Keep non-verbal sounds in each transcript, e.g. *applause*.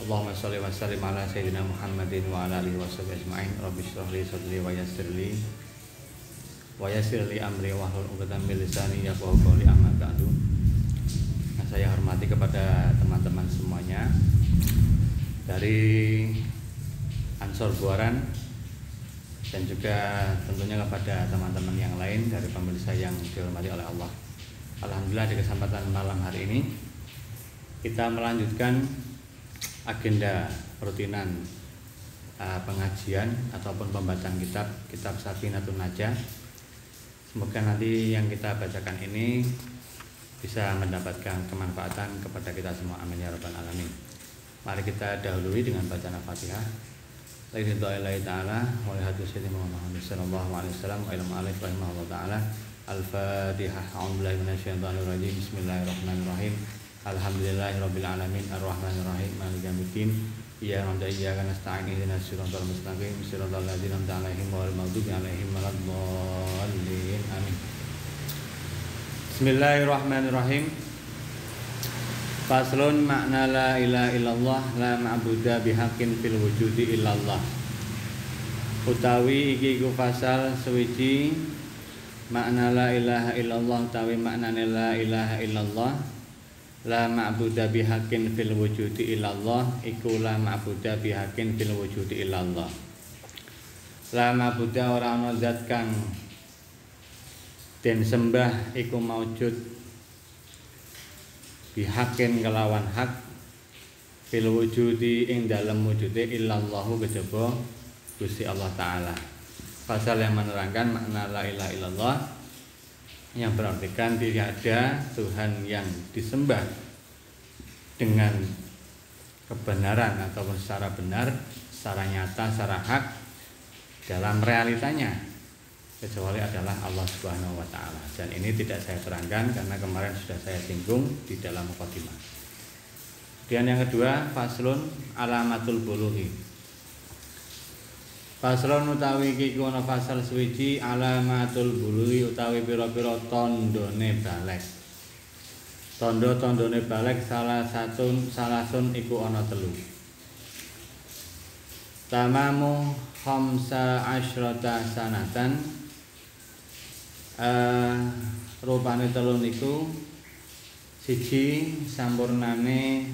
Allahumma sholli wa sallim ala sayyidina Muhammadin wa ala alihi washabihi ajma'in. Rabbi shrah li sadri wa yassir li wa yassir li amri wa hlul 'uqdatam min lisani yafqahu qawli amma ba'du. Nah, saya hormati kepada teman-teman semuanya dari Ansor Buaran dan juga tentunya kepada teman-teman yang lain dari pemirsa yang dihormati oleh Allah. Alhamdulillah di kesempatan malam hari ini kita melanjutkan agenda rutinan uh, pengajian ataupun pembacaan kitab kitab Sabinatun Najah. Semoga nanti yang kita bacakan ini bisa mendapatkan kemanfaatan kepada kita semua. Amin ya rabbal alamin. Mari kita dahului dengan bacaan Al-Fatihah. Al-Fatihah. Bismillahirrahmanirrahim. Alhamdulillahirabbil alamin arrahmanir rahim maliki yaumiddin. Iyyaka na'budu wa iyyaka nasta'in ihdinas siratal mustaqim siratal ladzina an'amta 'alaihim ghairil maghdubi 'alaihim waladdallin. Amin. Bismillahirrahmanirrahim. Faslun makna la ilaha illallah la ma'budu bihaqqin fil wujudi illallah. Utawi iki iku fasal suwiji makna la ilaha illallah utawi maknane la ilaha illallah la ma'budu bihaqqin fil wujudi illallah iku la ma'budu bihaqqin fil wujudi illallah. La ma'budu ora ana zat kang den sembah iku maujud bihaqqin kelawan hak fil wujudi ing dalem wujude illallahu kejaba Gusti Allah taala. Pasal yang menerangkan makna la ilaha illallah yang berartikan tidak ada Tuhan yang disembah dengan kebenaran ataupun secara benar, secara nyata, secara hak dalam realitanya kecuali adalah Allah Subhanahu wa taala. Dan ini tidak saya terangkan karena kemarin sudah saya singgung di dalam mukadimah. Kemudian yang kedua, faslun alamatul buluhi. Faslon utawi iki ana fasal suwiji alamatul buluhi utawi pira-pira tandane balik. Tanda-tandane balik salah satu salah sun iku ana telu. Tamamu khamsa asyrata sanatan eh rupane telu niku siji sampurnane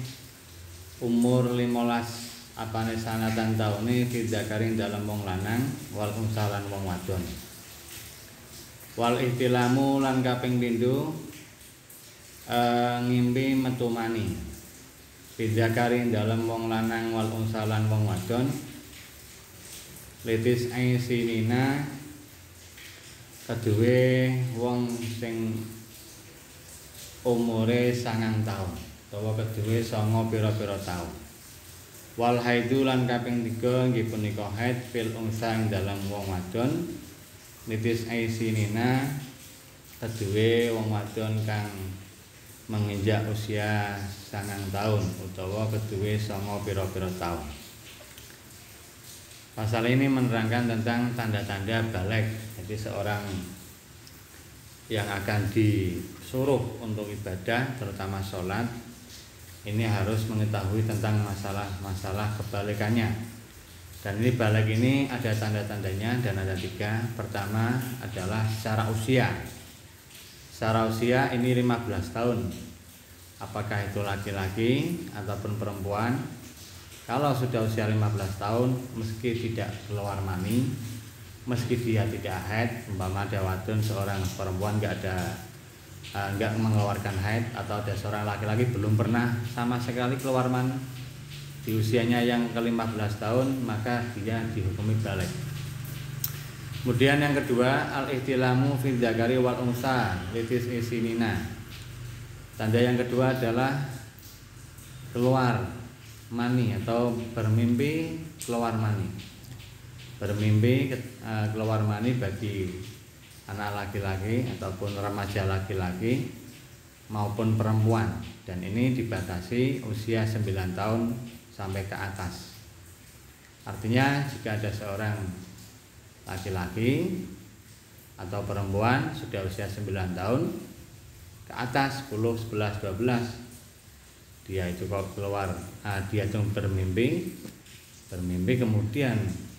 umur 15 apane sanatan taune fidakarin dalam wong lanang wal unsalan wong wadon. Wal ihtilamu lan kaping pindho e, ngimpi metu mani. Dalam wong lanang wal unsalan wong wadon. Litis aisinina kedue wong sing umure sangang taun utawa kedue songo pira-pira taun wal haidu lan kaping 3 nggih punika haid fil unsang dalam wong wadon. Nitis aisinina kedue wong wadon kang menginjak usia sangang tahun utawa kedue songo pira-pira tahun. Pasal ini menerangkan tentang tanda-tanda balik. Jadi seorang yang akan disuruh untuk ibadah terutama sholat ini harus mengetahui tentang masalah-masalah kebalikannya. Dan ini balik ini ada tanda-tandanya dan ada tiga. Pertama adalah secara usia. Secara usia ini 15 tahun. Apakah itu laki-laki ataupun perempuan? Kalau sudah usia 15 tahun meski tidak keluar mani meski dia tidak haid umpama ada wadon seorang perempuan nggak ada enggak ah, mengeluarkan haid atau ada seorang laki-laki belum pernah sama sekali keluar mani di usianya yang ke-15 tahun maka dia dihukumi balik. Kemudian yang kedua al-ihtilamu fi dzakari wal unsa litis isinina. Tanda yang kedua adalah keluar mani atau bermimpi keluar mani. Bermimpi eh, keluar mani bagi anak laki-laki ataupun remaja laki-laki maupun perempuan. Dan ini dibatasi usia 9 tahun sampai ke atas. Artinya jika ada seorang laki-laki atau perempuan sudah usia 9 tahun ke atas 10, 11, 12 dia itu kalau keluar ah, dia itu bermimpi bermimpi kemudian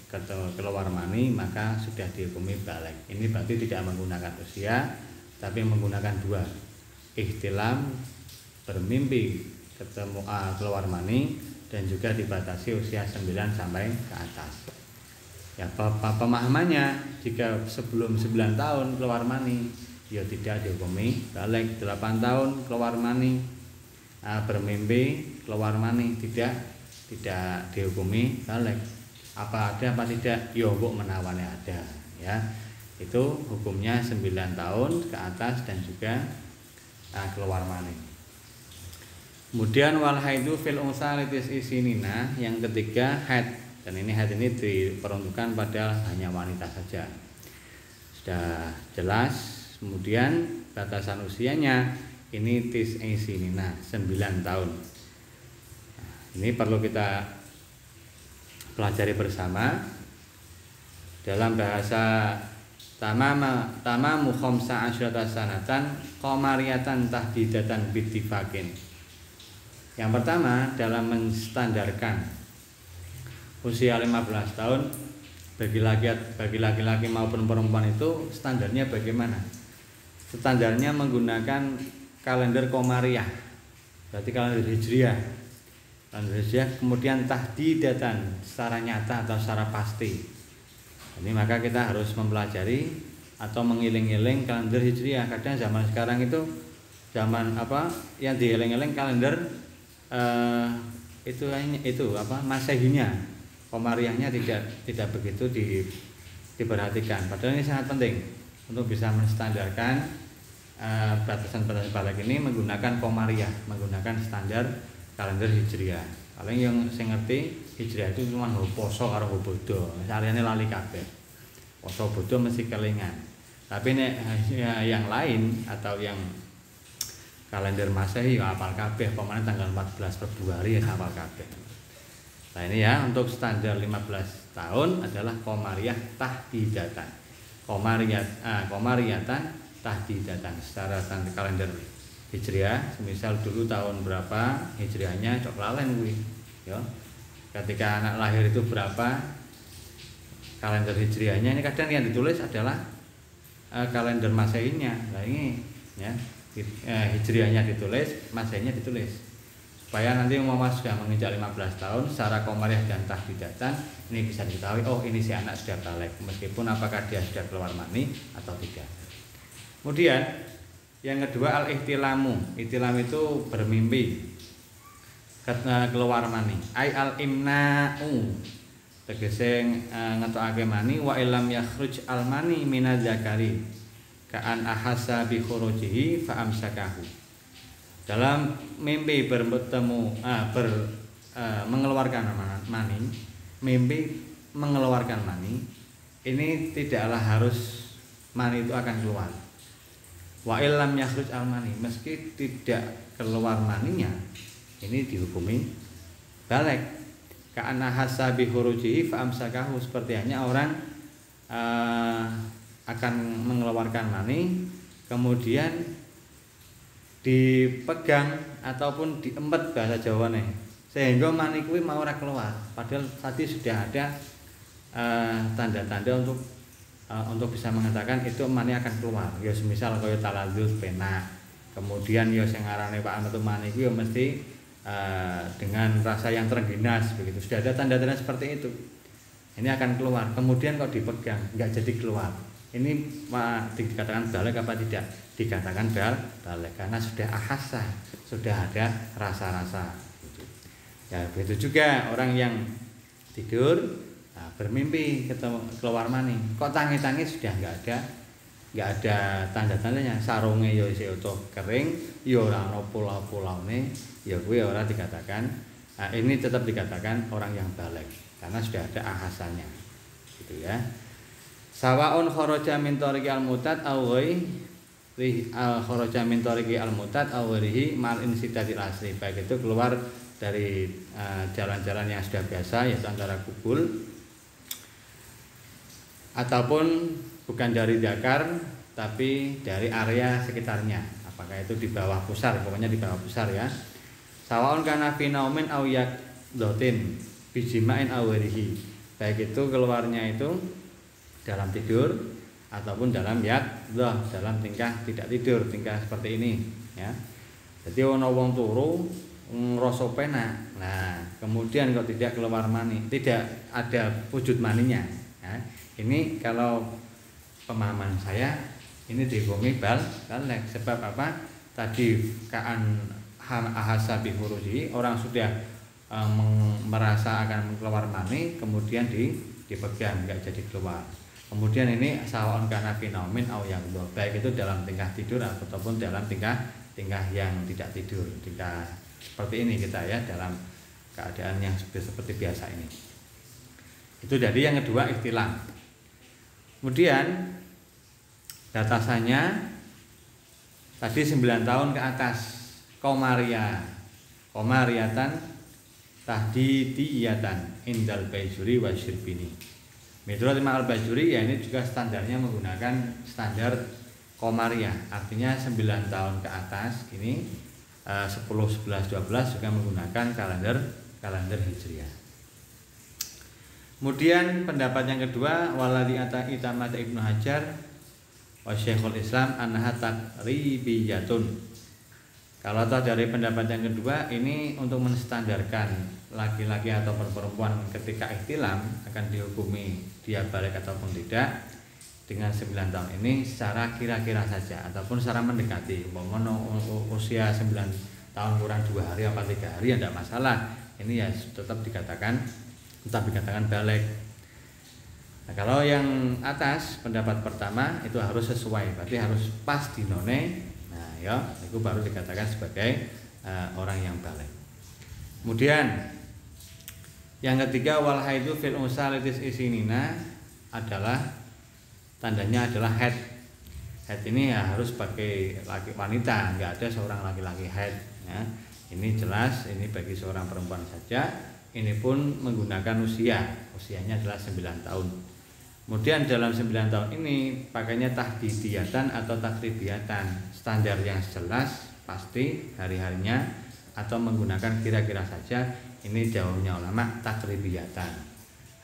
keluar mani maka sudah dihukumi balik. Ini berarti tidak menggunakan usia tapi menggunakan dua. Ihtilam bermimpi ketemu ah, keluar mani dan juga dibatasi usia 9 sampai ke atas. Ya pemahamannya? Jika sebelum 9 tahun keluar mani ya tidak dihukumi balik. 8 tahun keluar mani uh, bermimpi keluar mani tidak tidak dihukumi balik apa ada apa tidak? Yo ya, menawannya ada ya. Itu hukumnya 9 tahun ke atas dan juga uh, keluar mani kemudian wal haidu fil unsalitis isinina yang ketiga haid. Dan ini haid ini diperuntukkan pada hanya wanita saja. Sudah jelas. Kemudian batasan usianya ini tis sinina 9 tahun. Nah, ini perlu kita pelajari bersama. Dalam bahasa tamama tamamu khamsa asyrata sanatan qamariyatan tahdidatan bittifakin. Yang pertama dalam menstandarkan usia 15 tahun bagi laki bagi laki-laki maupun perempuan itu standarnya bagaimana? Standarnya menggunakan kalender komariah berarti kalender hijriah hijriah kemudian tahdidatan secara nyata atau secara pasti. Ini maka kita harus mempelajari atau mengiling-iling kalender hijriah. Kadang zaman sekarang itu zaman apa yang dieling-eling kalender eh, itu itu apa masehinya. Komariahnya tidak tidak begitu di, diperhatikan. Padahal ini sangat penting untuk bisa menstandarkan Eh, batasan-batasan balik ini menggunakan komariah, menggunakan standar kalender hijriah. Paling yang saya ngerti hijriah itu cuma poso karo bodo. Sehariannya lali kabeh. Poso bodo mesti kelingan. Tapi nek ya, yang lain atau yang kalender Masehi ya apal kabeh pemain tanggal 14 Februari ya apal kabeh. Nah ini ya untuk standar 15 tahun adalah komariah tahdidatan. Komariah ah, komariyatan tahdidatan secara kalender Hijriah semisal dulu tahun berapa Hijriahnya cok lalen gue ya. Ketika anak lahir itu berapa kalender Hijriahnya ini kadang yang ditulis adalah uh, kalender Masehinya nah ini ya uh, Hijriahnya ditulis Masehinya ditulis. Supaya nanti umpama sudah menginjak 15 tahun secara komariah dan tahdidatan ini bisa diketahui oh ini si anak sudah balik. Meskipun apakah dia sudah keluar mani atau tidak. Kemudian yang kedua al ihtilamu. Ihtilam itu bermimpi keluar mani. Ai al imna'u. Tegese uh, ngetokake mani wa ilam yakhruj al mani minaz zakari ka'an ahasa bi khurujihi fa amsakahu. Dalam mimpi bertemu uh, ber uh, mengeluarkan mani, mimpi mengeluarkan mani ini tidaklah harus mani itu akan keluar wa illam yakhruj al mani meski tidak keluar maninya ini dihukumi balik. Karena hasabi hurujihi fa amsakahu. Seperti hanya orang uh, akan mengeluarkan mani kemudian dipegang ataupun diempet bahasa Jawa nih sehingga mani kuwi mau keluar. Padahal tadi sudah ada eh, tanda-tanda uh, untuk uh, untuk bisa mengatakan itu mani akan keluar. Ya semisal kaya taladus pena. Kemudian ya sing ngarane Pak Anutu mani ya mesti uh, dengan rasa yang terengginas begitu. Sudah ada tanda-tanda seperti itu. Ini akan keluar. Kemudian kok dipegang nggak jadi keluar. Ini dikatakan balik apa tidak? Dikatakan bal balik. Karena sudah ahasa sudah ada rasa-rasa. Ya begitu juga orang yang tidur nah, bermimpi ketemu keluar mani kok tangi-tangi sudah nggak ada nggak ada tanda-tandanya. Sarungnya yo isi utuh kering yo ora ana pulau-pulau nih ya gue ora dikatakan. Nah, ini tetap dikatakan orang yang balik karena sudah ada ahasannya gitu ya. Sawaun kharaja min al mutad aw al kharaja min al mutad aw mal insidati asli baik itu keluar dari eh, jalan-jalan uh, yang sudah biasa yaitu antara kubul ataupun bukan dari Dakar tapi dari area sekitarnya. Apakah itu di bawah pusar? Pokoknya di bawah pusar ya. Sawaun fi naumin aw dotin bijimain awarihi baik itu keluarnya itu dalam tidur ataupun dalam yak doh dalam tingkah tidak tidur tingkah seperti ini ya. Jadi ono wong turu ngerasa penak. Nah kemudian kok tidak keluar mani tidak ada wujud maninya ya. Ini kalau pemahaman saya ini dihukumi bal balik. Sebab apa? Tadi kaan ahasa bihuruji orang sudah um, merasa akan keluar mani kemudian di dipegang nggak jadi keluar. Kemudian ini sawon karena fenomen au yang baik itu dalam tingkah tidur ataupun dalam tingkah tingkah yang tidak tidur. Tingkah seperti ini kita ya dalam keadaan yang seperti biasa ini. Itu jadi yang kedua istilah kemudian batasannya tadi 9 tahun ke atas komaria komariatan tahdidiyatan indal bajuri wa syirbini Menurut Imam Al-Bajuri ya ini juga standarnya menggunakan standar komaria artinya 9 tahun ke atas ini 10, 11, 12 juga menggunakan kalender kalender Hijriah Kemudian pendapat yang kedua waladi ata itamad Ibnu Hajar wa Syekhul Islam annaha takribiyatun. Kalau tahu dari pendapat yang kedua ini untuk menstandarkan laki-laki atau perempuan ketika ihtilam akan dihukumi dia balik ataupun tidak dengan 9 tahun ini secara kira-kira saja ataupun secara mendekati umpamanya usia 9 tahun kurang dua hari apa tiga hari ya tidak masalah ini ya tetap dikatakan tetap dikatakan balik Nah, kalau yang atas pendapat pertama itu harus sesuai, berarti harus pas di none. Nah, ya, itu baru dikatakan sebagai uh, orang yang balik. Kemudian yang ketiga wal haidu fil usalitis isinina adalah tandanya adalah head. Head ini ya harus pakai laki wanita, nggak ada seorang laki-laki head. Ya. Ini jelas, ini bagi seorang perempuan saja. Ini pun menggunakan usia, usianya adalah 9 tahun. Kemudian dalam 9 tahun ini pakainya tahdidiyatan atau takribiatan standar yang jelas pasti hari-harinya atau menggunakan kira-kira saja ini jauhnya ulama takribiyatan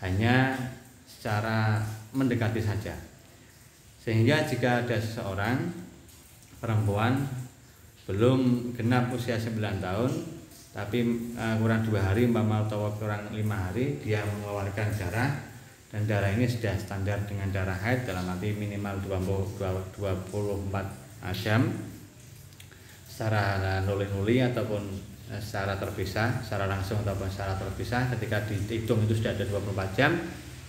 hanya secara mendekati saja. Sehingga jika ada seseorang perempuan belum genap usia 9 tahun tapi uh, kurang dua hari umpama atau kurang lima hari dia mengeluarkan darah. Dan darah ini sudah standar dengan darah haid dalam arti minimal 20, 24 jam. Secara nuli-nuli ataupun eh, secara terpisah secara langsung ataupun secara terpisah ketika dihitung itu sudah ada 24 jam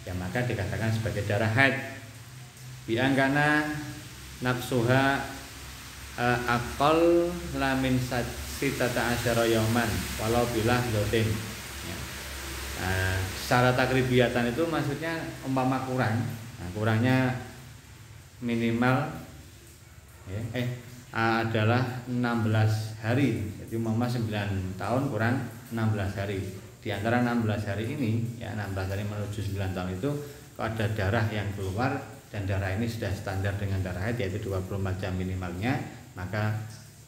ya maka dikatakan sebagai darah haid. Biangkana nafsuha uh, akol lamin sitata asyara yoman walau bilah lotin Nah, secara takribiatan itu maksudnya umpama kurang, nah, kurangnya minimal ya, eh adalah 16 hari. Jadi umpama 9 tahun kurang 16 hari. Di antara 16 hari ini, ya 16 hari menuju 9 tahun itu ada darah yang keluar dan darah ini sudah standar dengan darah haid yaitu 24 jam minimalnya, maka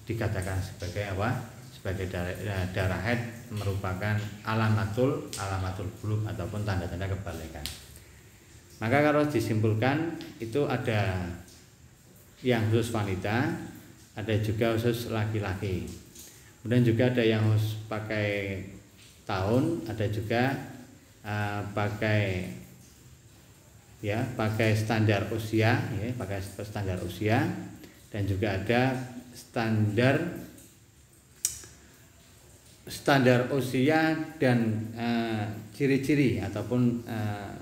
dikatakan sebagai apa? sebagai darah, ya, darah head merupakan alamatul alamatul buluk ataupun tanda-tanda kebalikan. Maka kalau disimpulkan itu ada yang khusus wanita, ada juga khusus laki-laki. Kemudian juga ada yang khusus pakai tahun, ada juga uh, pakai ya pakai standar usia ya pakai standar usia dan juga ada standar standar usia dan eh, ciri-ciri uh, ataupun eh,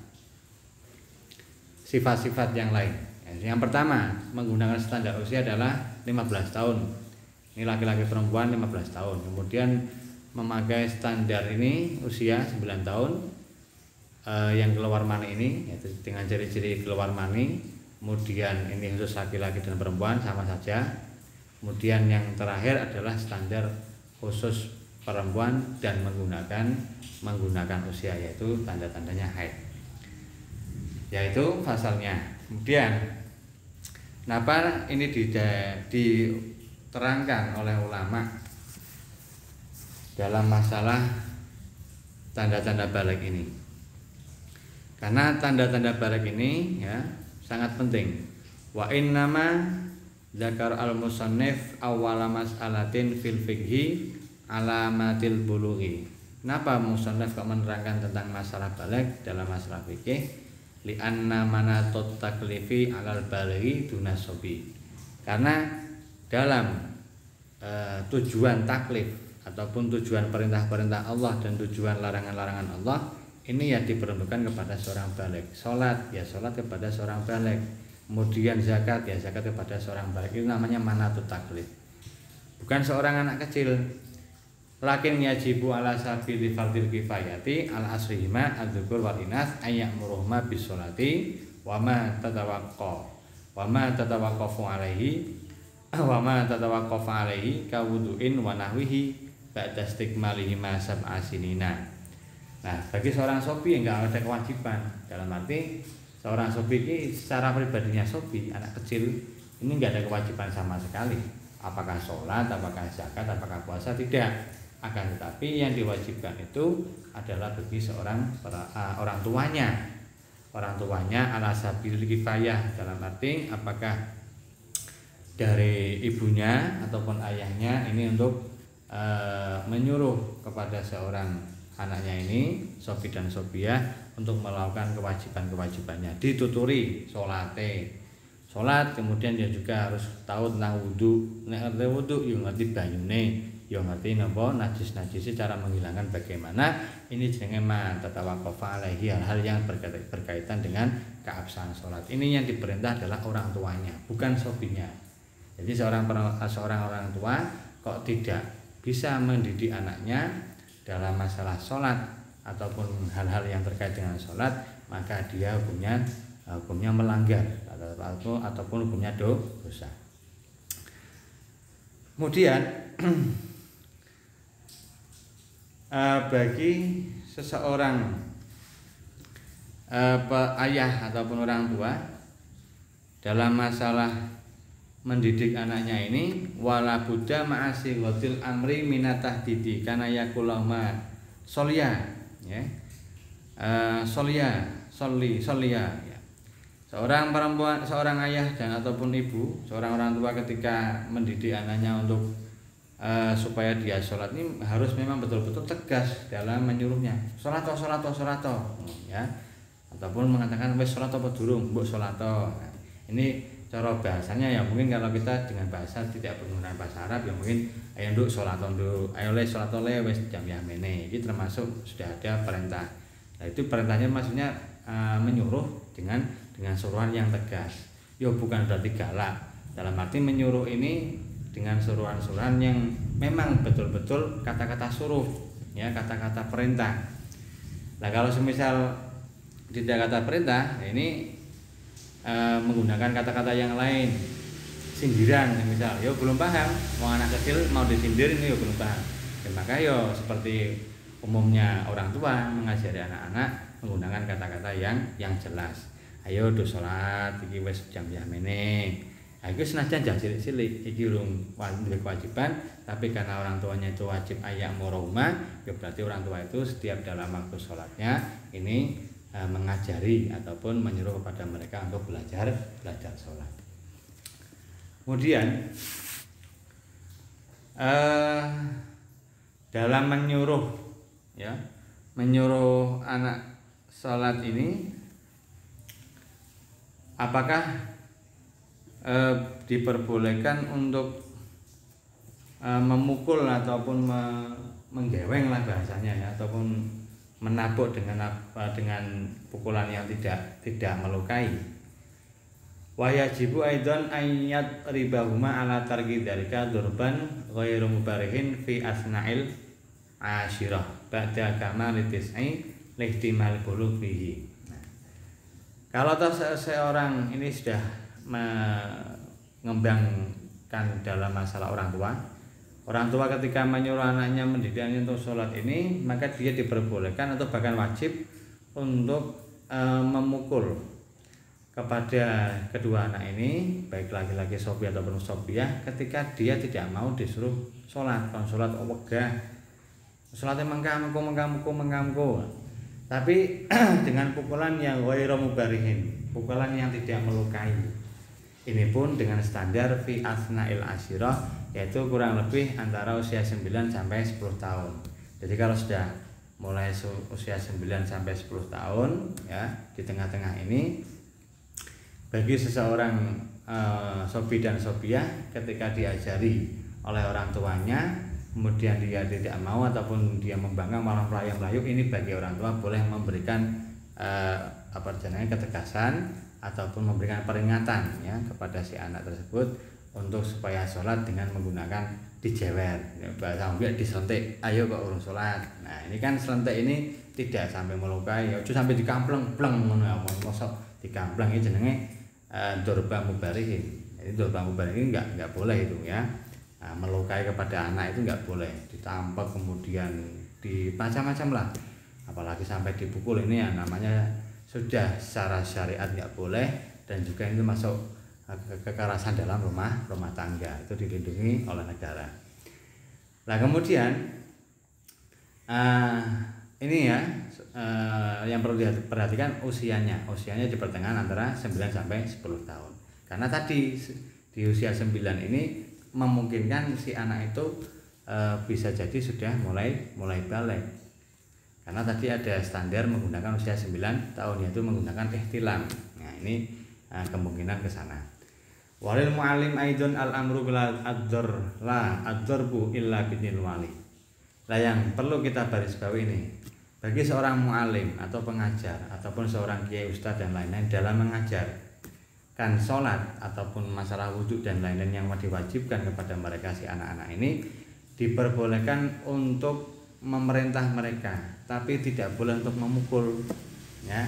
sifat-sifat uh, yang lain. Yang pertama, menggunakan standar usia adalah 15 tahun. Ini laki-laki perempuan 15 tahun. Kemudian memakai standar ini usia 9 tahun uh, yang keluar mani ini yaitu dengan ciri-ciri keluar mani. Kemudian ini khusus laki-laki dan perempuan sama saja. Kemudian yang terakhir adalah standar khusus perempuan dan menggunakan menggunakan usia yaitu tanda-tandanya haid yaitu pasalnya kemudian kenapa ini diterangkan oleh ulama dalam masalah tanda-tanda balik ini. Karena tanda-tanda balik ini ya sangat penting. Wa in nama zakar al musannif awwala mas'alatin fil fikhi alamatil bulughi. Kenapa musannif kok menerangkan tentang masalah balik dalam masalah fikih? Li'anna manatot taklifi alal balighi dunasobi. Karena dalam e, tujuan taklif ataupun tujuan perintah-perintah Allah dan tujuan larangan-larangan Allah ini ya diperuntukkan kepada seorang balik. Sholat ya sholat kepada seorang balik. Kemudian zakat ya zakat kepada seorang balik. Itu namanya manatut taklif bukan seorang anak kecil. Lakin yajibu ala sabili fardil kifayati al asrihima adzukul wal inas ayak muruhma bisolati wa ma tatawaqqa wa ma tatawaqqafu alaihi *clears throat* wa ma alaihi kawuduin wa nahwihi ba'da stigmalihi masab asinina nah bagi seorang sopi yang nggak ada kewajiban dalam arti seorang sopi ini secara pribadinya sopi anak kecil ini nggak ada kewajiban sama sekali. Apakah sholat, apakah zakat, apakah puasa tidak. Akan tetapi yang diwajibkan itu adalah bagi seorang uh, orang tuanya. Orang tuanya ala sabil kifayah dalam arti apakah dari ibunya ataupun ayahnya ini untuk e, menyuruh kepada seorang anaknya ini Sofi dan Sofia untuk melakukan kewajiban-kewajibannya. Dituturi sholate sholat kemudian dia juga harus tahu tentang wudhu nek ngerti wudhu yo ngerti banyune. Yo ngerti napa najis najis cara menghilangkan bagaimana. Ini jenenge man tatawaqaf alaihi hal-hal yang berkaitan dengan keabsahan sholat ini yang diperintah adalah orang tuanya bukan sofinya. Jadi seorang seorang orang tua kok tidak bisa mendidik anaknya dalam masalah sholat ataupun hal-hal yang terkait dengan sholat maka dia hukumnya hukumnya melanggar atau ataupun hukumnya dosa. Kemudian *clears throat* eh, bagi seseorang eh, ayah ataupun orang tua dalam masalah mendidik anaknya ini wala buddha ma'asi ghatil amri minatah didi karena yakulama solia ya. Uh, solia soli solia ya. seorang perempuan seorang ayah dan ataupun ibu seorang orang tua ketika mendidik anaknya untuk uh, supaya dia sholat ini harus memang betul-betul tegas dalam menyuruhnya. Sholat toh sholat toh sholat ya. Ataupun mengatakan wes sholat apa durung? Mbok sholat toh nah, ini cara bahasanya ya mungkin kalau kita dengan bahasa tidak penggunaan bahasa Arab ya mungkin ayo nduk sholat nduk ayo le sholat le wes jam yamene ini termasuk sudah ada perintah. Nah itu perintahnya maksudnya uh, menyuruh dengan dengan suruhan yang tegas. Yo ya, bukan berarti galak. Dalam arti menyuruh ini dengan suruhan-suruhan yang memang betul-betul kata-kata suruh ya kata-kata perintah. Nah kalau semisal tidak kata perintah ya ini e, menggunakan kata-kata yang lain. Sindiran misal yo belum paham. Mau anak kecil mau disindir ini yo belum paham. Ya, maka yo seperti umumnya orang tua mengajari anak-anak menggunakan kata-kata yang yang jelas. Ayo do sholat iki wis jam jam ini itu senajan jangan cilik-cilik iki urung kewajiban tapi karena orang tuanya itu wajib ayat murahuma ya berarti orang tua itu setiap dalam waktu sholatnya ini Eh, mengajari ataupun menyuruh kepada mereka untuk belajar belajar sholat. Kemudian eh, dalam menyuruh ya menyuruh anak sholat ini apakah eh, diperbolehkan untuk eh, memukul ataupun me, menggeweng lah bahasanya ya ataupun menabuk dengan dengan pukulan yang tidak tidak melukai. Wayajibu aidon ayat ribahuma ala targi dalika durban ghairu mubarihin fi asna'il asyirah ba'da kama litis'i lihtimal bulughihi nah, kalau toh seorang ini sudah mengembangkan dalam masalah orang tua Orang tua ketika menyuruh anaknya mendidiknya untuk sholat ini maka dia diperbolehkan atau bahkan wajib untuk e, memukul kepada kedua anak ini baik laki-laki sobi ataupun sobiah ketika dia tidak mau disuruh sholat. Kalau sholat wegah. Sholatnya mengkamku mengkamku mengkamku tapi *clears throat* dengan pukulan yang ghairu mubarihin pukulan yang tidak melukai. Ini pun dengan standar fi asna'il asyirah yaitu kurang lebih antara usia 9 sampai 10 tahun. Jadi kalau sudah mulai usia 9 sampai 10 tahun ya di tengah-tengah ini bagi seseorang uh, sobi dan sobia ketika diajari oleh orang tuanya kemudian dia tidak mau ataupun dia membanggang malah melayu-melayu ini bagi orang tua boleh memberikan uh, apa ketegasan ataupun memberikan peringatan ya kepada si anak tersebut untuk supaya sholat dengan menggunakan dijewer ya, bahasa Arabnya disentik ayo kok urung sholat. Nah ini kan selentik ini tidak sampai melukai ya sampai dikampleng pleng ngono ya mosok dikampleng. Ini jenenge uh, dorba mubarihin jadi dorba mubarihin enggak enggak boleh itu ya. Nah, melukai kepada anak itu nggak boleh. Ditampak kemudian di macam-macam lah. Apalagi sampai dipukul ini ya namanya sudah secara syariat nggak boleh. Dan juga itu masuk kekerasan dalam rumah rumah tangga. Itu dilindungi oleh negara. Nah kemudian uh, ini ya uh, yang perlu diperhatikan usianya. Usianya di pertengahan antara 9 sampai 10 tahun. Karena tadi di usia 9 ini memungkinkan si anak itu e, bisa jadi sudah mulai mulai balik. Karena tadi ada standar menggunakan usia 9 tahun yaitu menggunakan ihtilam nah ini kemungkinan ke sana walil mu'alim aidon al amru bila adzor la bu illa bidnil wali. Lah yang perlu kita baris bawah ini bagi seorang mu'alim atau pengajar ataupun seorang kiai ustadz dan lain-lain dalam mengajar kan sholat ataupun masalah wudhu dan lain-lain yang diwajibkan kepada mereka si anak-anak ini diperbolehkan untuk memerintah mereka tapi tidak boleh untuk memukul ya.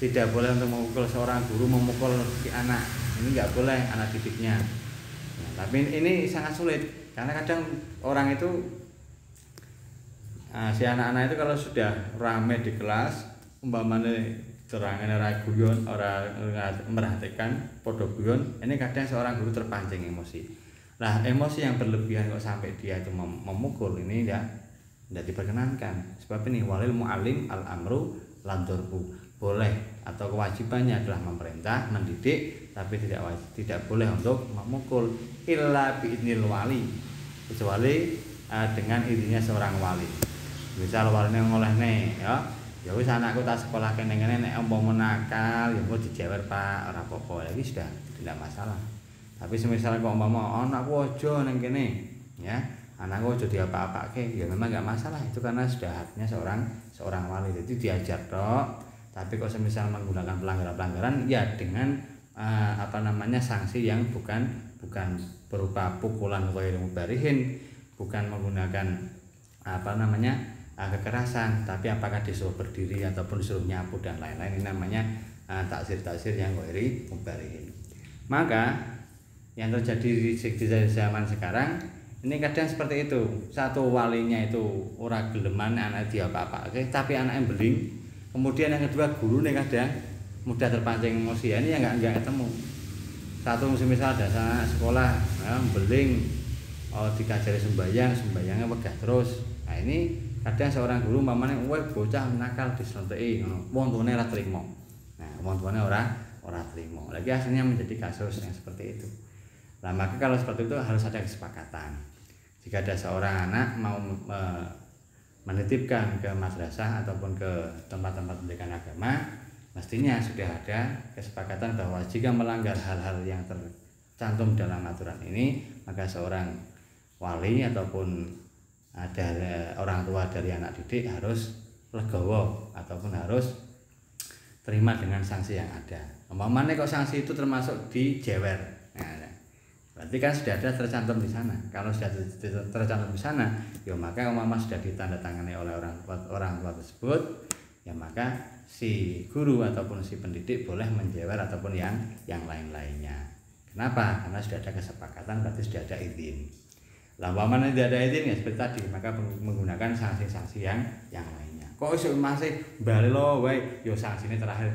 Tidak boleh untuk memukul seorang guru memukul si anak ini nggak boleh anak didiknya. Nah, tapi ini sangat sulit karena kadang orang itu nah, si anak-anak itu kalau sudah rame di kelas umpamanya serangan ora guyon ora merhatikan podo guyon ini kadang seorang guru terpancing emosi. Nah emosi yang berlebihan kok sampai dia itu mem memukul ini ya tidak diperkenankan. Sebab ini walil mu'alim al amru landorbu boleh atau kewajibannya adalah memerintah mendidik tapi tidak tidak boleh untuk memukul illa biidnil wali. Kecuali uh, dengan izinnya seorang wali. Misal walinya ngoleh nih ya. Ya wis anakku tak sekolah kene kene nek umpama nakal ya mau dijewer Pak. Ora apa-apa. Lagi sudah tidak masalah. Tapi semisal kok umpama anakku aja nang kene ya. Anakku aja diapa-apake. Ya memang enggak masalah. Itu karena sudah haknya seorang seorang wali. Jadi diajar tok. Tapi kok semisal menggunakan pelanggaran-pelanggaran ya dengan uh, apa namanya sanksi yang bukan bukan berupa pukulan ilmu barihin bukan menggunakan apa namanya uh, kekerasan tapi apakah disuruh berdiri ataupun disuruh nyapu dan lain-lain ini namanya uh, taksir-taksir yang ghairi mubarihin. Maka yang terjadi di, zaman sekarang ini kadang seperti itu. Satu walinya itu orang geleman anak dia apa-apa oke tapi anak yang beling. Kemudian yang kedua guru nih kadang mudah terpancing emosi ini yang nggak nggak ketemu. Satu musim misal ada sana sekolah ya, beling. Oh dikajari sembayang sembayangnya megah terus. Nah ini kadang seorang guru mamane wae bocah nakal dislenteki ngono. Wong tuane ora trimo. Nah wong tuane ora ora trimo. Lagi akhirnya menjadi kasus yang seperti itu. Nah maka kalau seperti itu harus ada kesepakatan. Jika ada seorang anak mau e, menitipkan ke madrasah ataupun ke tempat-tempat pendidikan agama mestinya sudah ada kesepakatan bahwa jika melanggar hal-hal yang tercantum dalam aturan ini maka seorang wali ataupun ada orang tua dari anak didik harus legowo ataupun harus terima dengan sanksi yang ada. Umpamanya kok sanksi itu termasuk di jewer. Nah, berarti kan sudah ada tercantum di sana. Kalau sudah tercantum di sana, ya maka umpama sudah ditandatangani oleh orang tua, orang tua tersebut, ya maka si guru ataupun si pendidik boleh menjewer ataupun yang yang lain-lainnya. Kenapa? Karena sudah ada kesepakatan berarti sudah ada izin. Lah mana tidak ada izin ya seperti tadi, maka menggunakan sanksi-sanksi yang yang lainnya. Kok masih balo wae yo sanksinya terakhir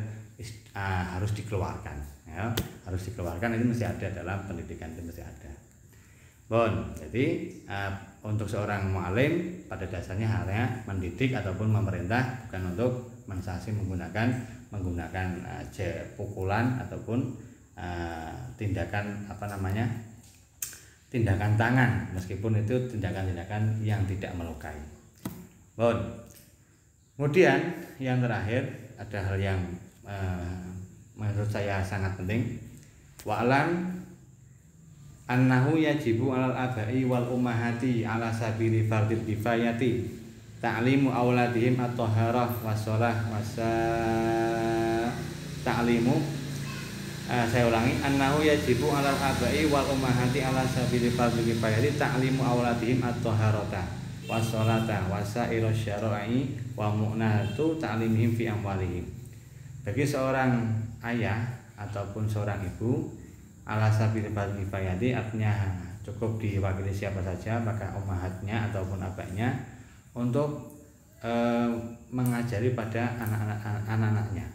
uh, harus dikeluarkan ya, harus dikeluarkan itu mesti ada dalam pendidikan itu mesti ada. Bon, jadi uh, untuk seorang mualim pada dasarnya hanya mendidik ataupun memerintah bukan untuk mensasi menggunakan menggunakan uh, pukulan ataupun uh, tindakan apa namanya tindakan tangan meskipun itu tindakan-tindakan yang tidak melukai. Bon. Kemudian yang terakhir ada hal yang uh, menurut saya sangat penting. Wa'lam annahu yajibu alal abai wal ummahati ala sabili fardil kifayati ta'limu auladihim at-taharah wasolah wasa ta'limu uh, saya ulangi annahu yajibu alal abai wal ummahati ala sabili fardil kifayati ta'limu auladihim at-taharata wasolata wasa syara'i wa mu'natu ta'limihim fi amwalihim. Bagi seorang ayah ataupun seorang ibu ala sabil kifayati artinya cukup diwakili siapa saja maka umahatnya ataupun abahnya untuk e, mengajari pada anak-anak anak-anaknya.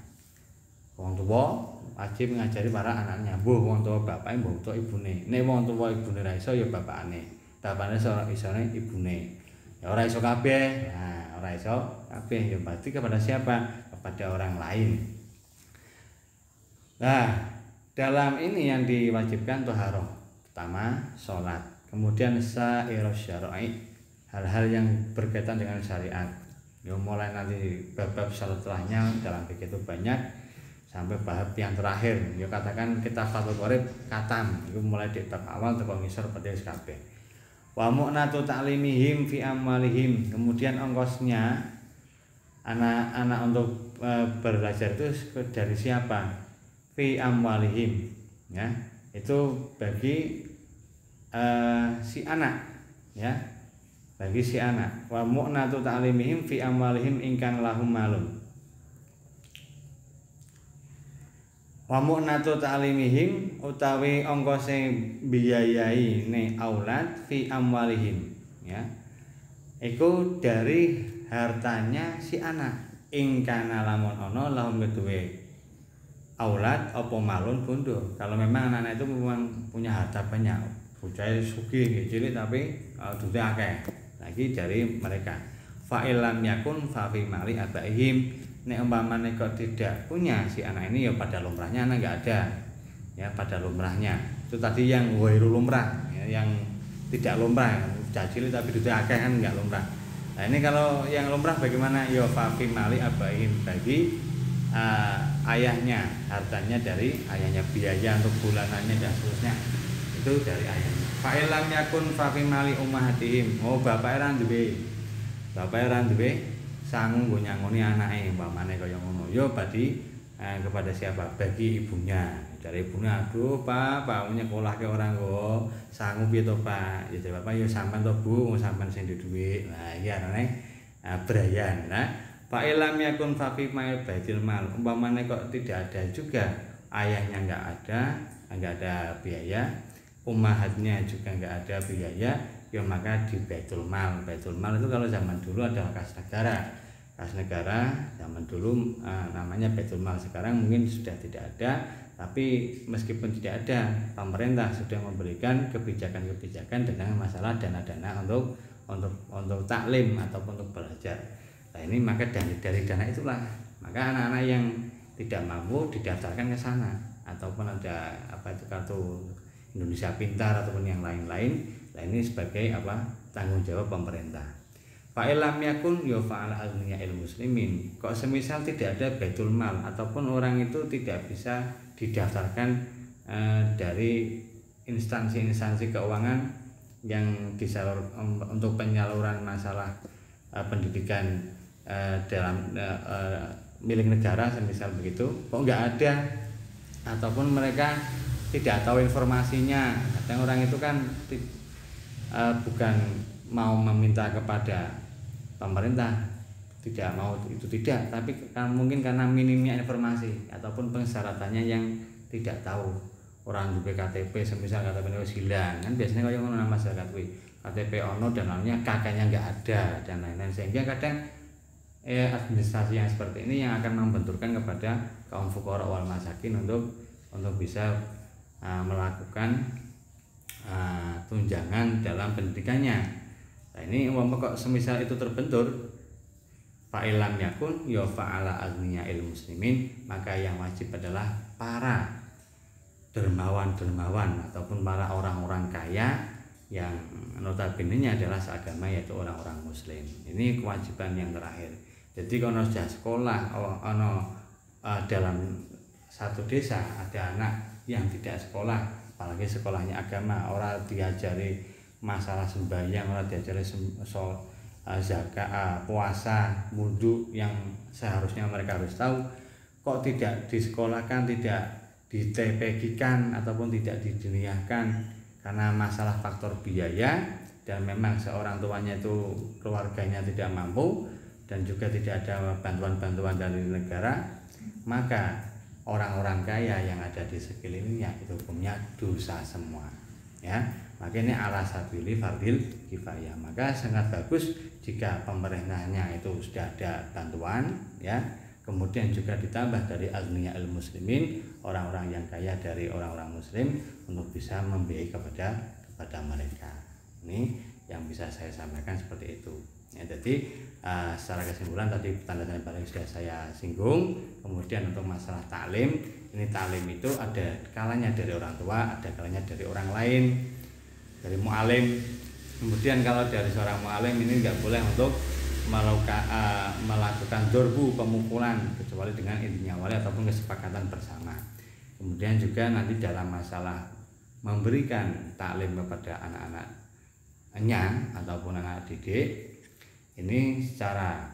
Wong tua wajib mengajari para anaknya. Bu wong tua bapak bu tua ibune. Nek wong tua ibune ra iso ya bapakane. Bapakane seorang isone ibune. Ya ora iso kabeh. Nah ora iso kabeh. Ya berarti kepada siapa? Kepada orang lain. Nah dalam ini yang diwajibkan toharoh pertama sholat. Kemudian sa'iros syara'i hal-hal yang berkaitan dengan syariat. Ya mulai nanti bab-bab setelahnya dalam begitu banyak sampai bab yang terakhir. Ya katakan kita fatul qorib katam. Itu mulai di bab awal untuk ngisor pada kabeh. Wa mu'natu ta'limihim fi amalihim kemudian ongkosnya anak-anak untuk e, belajar itu dari siapa? Fi amwalihim ya. Itu bagi uh, si anak ya bagi si anak. Wa mu'natu ta'limihim fi amwalihim ingkang lahum malum wa mu'natu ta'limihim utawi angka sing biayai ne aulad fi amwalihim ya. Iku dari hartanya si anak. Ingkang lamun ana lahum kedue aulad apa malun bondo kalau memang anak-anak itu memang punya harta banyak. Bocah sugi cilik tapi uh, akeh lagi dari mereka. Fa'ilam yakun fa fi mali abaihim. Nek umpamane kok tidak punya si anak ini ya pada lumrahnya anak enggak ada. Ya pada lumrahnya. Itu tadi yang wairu lumrah ya, yang tidak lumrah. Cilik tapi duitnya akeh kan enggak lumrah. Nah ini kalau yang lumrah bagaimana? Ya fa fi mali abaihim. Bagi uh, ayahnya hartanya dari ayahnya biaya untuk bulanannya dan seterusnya. Itu dari ayahnya fa'ilam yakun fafi mali ummahatihim. Oh bapak eran duwe. Bapak eran duwe sanggup gue nyangoni anaknya umpamane kaya ngono. Yo badi eh, kepada siapa? Bagi ibunya. Dari ibunya aduh pak pak punya sekolah ke orang kok sanggup gitu pak? Ya bapak yo sampan to bu sampan sing duwe nah iya anaknya nah, Brian. Nah Pak ilam yakun fafi mail baitil mal. Umpamanya kok tidak ada juga ayahnya nggak ada nggak ada biaya umahatnya juga nggak ada biaya ya maka di baitul mal. Baitul mal itu kalau zaman dulu adalah kas negara. Kas negara zaman dulu eh, namanya baitul mal. Sekarang mungkin sudah tidak ada tapi meskipun tidak ada pemerintah sudah memberikan kebijakan-kebijakan dengan masalah dana-dana untuk untuk untuk taklim ataupun untuk belajar. Nah ini maka dari, dari dana itulah. Maka anak-anak yang tidak mampu didaftarkan ke sana. Ataupun ada apa itu kartu Indonesia Pintar ataupun yang lain-lain. Nah ini sebagai apa tanggung jawab pemerintah. Fa'ilam yakun yo fa'ala agniya il muslimin. Kok semisal tidak ada baitul mal ataupun orang itu tidak bisa didaftarkan eh, dari instansi-instansi keuangan yang disalur untuk penyaluran masalah uh, pendidikan Eh, dalam uh, milik negara semisal begitu kok nggak ada ataupun mereka tidak tahu informasinya. Kadang orang itu kan uh, bukan mau meminta kepada pemerintah tidak mau itu tidak tapi mungkin karena minimnya informasi ataupun persyaratannya yang tidak tahu. Orang di KTP semisal KTP itu hilang kan biasanya kalau nama masyarakat KTP ono dan lainnya kakaknya nggak ada dan lain-lain. Sehingga kadang eh, administrasi yang seperti ini yang akan membenturkan kepada kaum fukara wal masakin untuk untuk bisa uh, melakukan uh, tunjangan dalam pendidikannya. Nah ini umpama kok semisal itu terbentur fa'ilam yakun ya fa'ala agniya ilmu muslimin maka yang wajib adalah para dermawan-dermawan ataupun para orang-orang kaya yang notabene adalah seagama yaitu orang-orang muslim. Ini kewajiban yang terakhir. Jadi kalau sudah sekolah ono uh, dalam satu desa ada anak yang tidak sekolah apalagi sekolahnya agama. Orang diajari masalah sembahyang orang diajari soal uh, zakat uh, puasa wudhu yang seharusnya mereka harus tahu. Kok tidak disekolahkan tidak ditpg ataupun tidak diduniakan karena masalah faktor biaya dan memang seorang tuanya itu keluarganya tidak mampu dan juga tidak ada bantuan-bantuan dari negara maka orang-orang kaya yang ada di sekelilingnya itu hukumnya dosa semua ya. Makanya ala sabili fardil kifayah. Maka sangat bagus jika pemerintahnya itu sudah ada bantuan ya. Kemudian juga ditambah dari agniya al muslimin orang-orang yang kaya dari orang-orang muslim untuk bisa membiayai kepada kepada mereka. Ini yang bisa saya sampaikan seperti itu ya jadi uh, secara kesimpulan tadi tanda-tanda paling sudah saya singgung. Kemudian untuk masalah taklim ini taklim itu ada kalanya dari orang tua ada kalanya dari orang lain dari mualim. Kemudian kalau dari seorang mualim ini nggak boleh untuk melakukan, uh, melakukan dorbu pemukulan kecuali dengan intinya wali ataupun kesepakatan bersama. Kemudian juga nanti dalam masalah memberikan taklim kepada anak-anaknya ataupun anak didik ini secara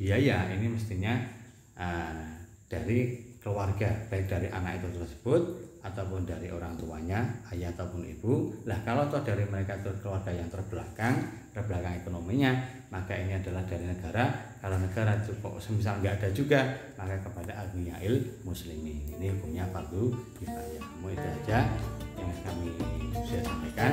biaya ini mestinya uh, dari keluarga baik dari anak itu tersebut ataupun dari orang tuanya ayah ataupun ibu. Lah kalau toh dari mereka itu keluarga yang terbelakang terbelakang ekonominya maka ini adalah dari negara. Kalau negara cukup semisal nggak ada juga maka kepada agniyail muslimin. Ini punya fardu kifayah. Mau itu aja yang kami bisa sampaikan